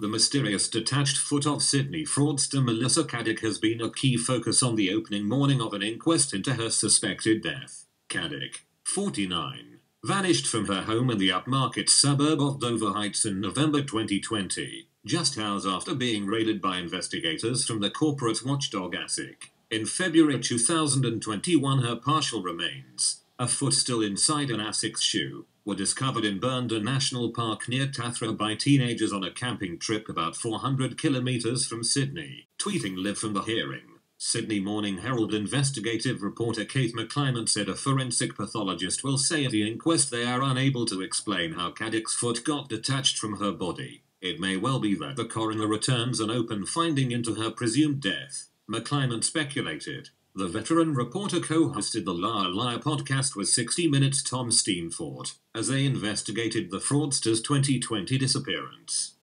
The mysterious detached foot of Sydney fraudster Melissa Caddick has been a key focus on the opening morning of an inquest into her suspected death. Caddick, 49, vanished from her home in the upmarket suburb of Dover Heights in November 2020, just hours after being raided by investigators from the corporate watchdog ASIC. In February 2021 her partial remains, a foot still inside an Asics shoe, were discovered in Bournda National Park near Tathra by teenagers on a camping trip about 400 kilometres from Sydney. Tweeting live from the hearing. Sydney Morning Herald investigative reporter Kate McClymont said a forensic pathologist will say at the inquest they are unable to explain how Caddick's foot got detached from her body. It may well be that the coroner returns an open finding into her presumed death. McClymont speculated. The veteran reporter co-hosted the Liar Liar podcast with 60 Minutes Tom Steinfort as they investigated the fraudster's 2020 disappearance.